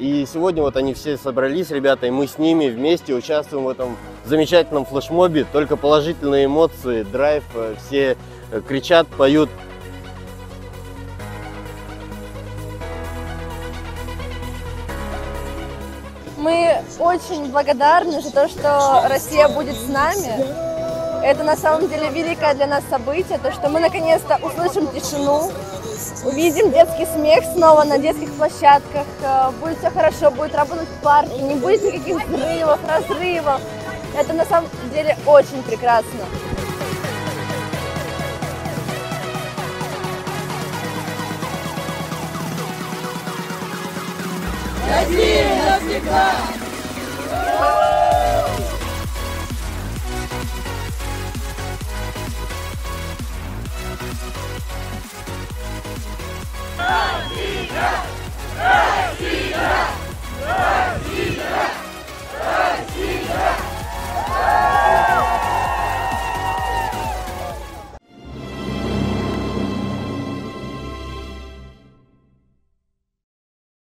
И сегодня вот они все собрались, ребята, и мы с ними вместе участвуем в этом замечательном флешмобе. Только положительные эмоции, драйв, э, все э, кричат, поют. Мы очень благодарны за то, что Россия будет с нами. Это на самом деле великое для нас событие, то, что мы наконец-то услышим тишину, увидим детский смех снова на детских площадках, э, будет все хорошо, будет работать парк, не будет никаких взрывов, разрывов. Это на самом деле очень прекрасно. Россия! Yeah.